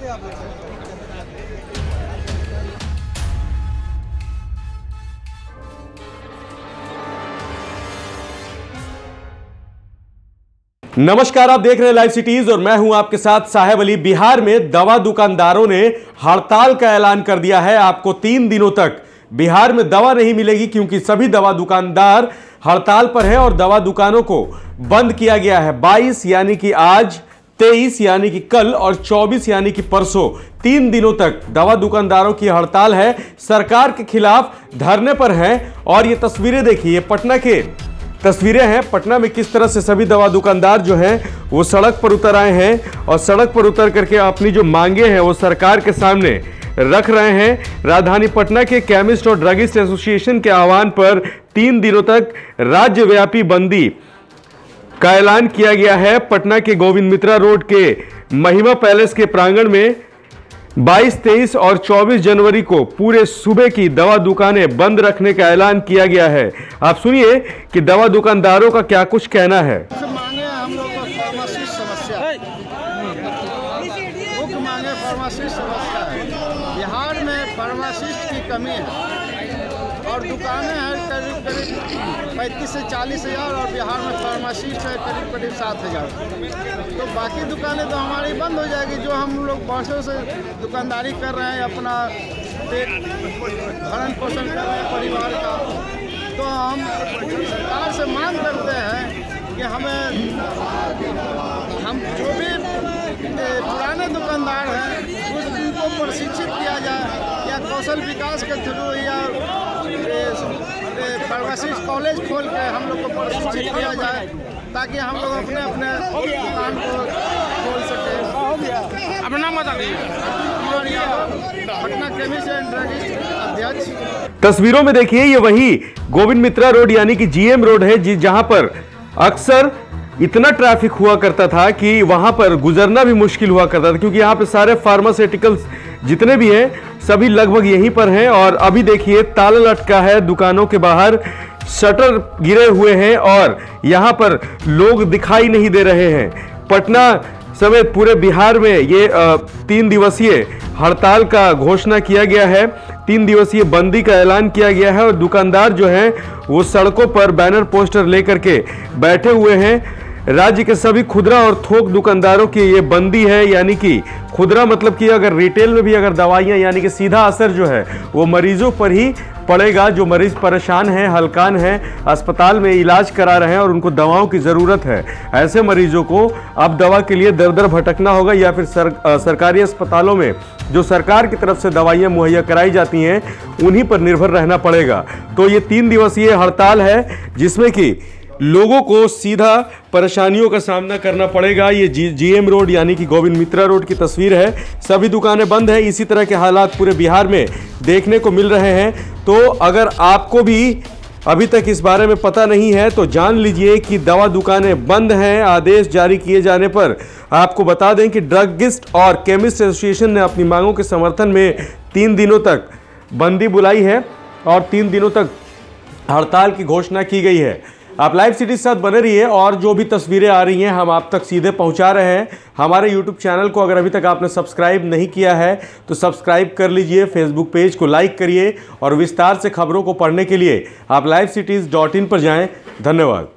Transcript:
नमस्कार, आप देख रहे हैं लाइव सिटीज़ और मैं हूँ आपके साथ साहेब अली। बिहार में दवा दुकानदारों ने हड़ताल का ऐलान कर दिया है आपको तीन दिनों तक। बिहार में दवा नहीं मिलेगी क्योंकि सभी दवा दुकानदार हड़ताल पर हैं और दवा दुकानों को बंद किया गया है। 22 यानी कि आज 23 यानी कि कल और 24 यानी कि परसों, तीन दिनों तक दवा दुकानदारों की हड़ताल है, सरकार के खिलाफ धरने पर हैं और ये तस्वीरें देखिए, ये पटना के तस्वीरें हैं। पटना में किस तरह से सभी दवा दुकानदार जो हैं, वो सड़क पर उतर आए हैं और सड़क पर उतर करके अपनी जो मांगे हैं, वो सरकार के सामने रख रहे हैं। राजधानी पटना के केमिस्ट और ड्रगिस्ट एसोसिएशन के आह्वान पर तीन दिनों तक राज्यव्यापी बंदी का ऐलान किया गया है पटना के गोविंद मित्रा रोड के महिमा पैलेस के प्रांगण में। 22, 23 और 24 जनवरी को पूरे सूबे की दवा दुकानें बंद रखने का ऐलान किया गया है। आप सुनिए कि दवा दुकानदारों का क्या कुछ कहना है। मांगे हम लोग समस्या। मांगे समस्या। बिहार में फार्मासिस्ट की कमी है। और दुकानें हैं, करीब करीब पैंतीस से चालीस हज़ार और बिहार में फार्मासिस्ट है, करीब करीब सात हज़ार। तो बाकी दुकानें तो हमारी बंद हो जाएगी, जो हम लोग वर्षों से दुकानदारी कर रहे हैं, अपना पेट भरण पोषण कर रहे हैं परिवार का। तो हम सरकार से मांग करते हैं कि हमें, हम जो भी पुराने दुकानदार हैं, उस उनको प्रशिक्षित किया जाए। कौशल विकास के थ्रू या फार्मासिस्ट कॉलेज खोल के हम लोग को प्रशिक्षित किया जाए ताकि हम लोग अपने अपने दुकान को खोल सकें। अपना Yadav Patna chemist and druggist अध्यक्ष। तस्वीरों में देखिए ये वही गोविंद मित्रा रोड यानी कि जीएम रोड है जी जहाँ पर अक्सर इतना ट्रैफ़िक हुआ करता था कि वहाँ पर गुजरना भी मुश्किल हुआ करता था क्योंकि यहाँ पे सारे फार्मास्यूटिकल्स जितने भी हैं सभी लगभग यहीं पर हैं और अभी देखिए, ताला लटका है दुकानों के बाहर, शटर गिरे हुए हैं और यहाँ पर लोग दिखाई नहीं दे रहे हैं। पटना समेत पूरे बिहार में ये तीन दिवसीय हड़ताल का घोषणा किया गया है। तीन दिवसीय बंदी का ऐलान किया गया है और दुकानदार जो हैं, वो सड़कों पर बैनर पोस्टर लेकर के बैठे हुए हैं। राज्य के सभी खुदरा और थोक दुकानदारों की ये बंदी है, यानी कि खुदरा मतलब कि अगर रिटेल में भी अगर दवाइयाँ यानी कि सीधा असर जो है वो मरीजों पर ही पड़ेगा। जो मरीज़ परेशान हैं हलकान हैं अस्पताल में इलाज करा रहे हैं और उनको दवाओं की ज़रूरत है ऐसे मरीजों को अब दवा के लिए दर दर भटकना होगा या फिर सर, अ, सरकारी अस्पतालों में जो सरकार की तरफ़ से दवाइयाँ मुहैया कराई जाती हैं उन्हीं पर निर्भर रहना पड़ेगा। तो ये तीन दिवसीय हड़ताल है जिसमें कि लोगों को सीधा परेशानियों का सामना करना पड़ेगा। ये जी, जीएम रोड यानी कि गोविंद मित्रा रोड की तस्वीर है। सभी दुकानें बंद हैं। इसी तरह के हालात पूरे बिहार में देखने को मिल रहे हैं। तो अगर आपको भी अभी तक इस बारे में पता नहीं है तो जान लीजिए कि दवा दुकानें बंद हैं। आदेश जारी किए जाने पर आपको बता दें कि ड्रगिस्ट और केमिस्ट एसोसिएशन ने अपनी मांगों के समर्थन में तीन दिनों तक बंदी बुलाई है और तीन दिनों तक हड़ताल की घोषणा की गई है। आप लाइव सिटी साथ बने रहिए और जो भी तस्वीरें आ रही हैं, हम आप तक सीधे पहुँचा रहे हैं। हमारे यूट्यूब चैनल को अगर अभी तक आपने सब्सक्राइब नहीं किया है तो सब्सक्राइब कर लीजिए फेसबुक पेज को लाइक करिए और विस्तार से खबरों को पढ़ने के लिए आप लाइव सिटीज़ डॉट इन पर जाएँ। धन्यवाद।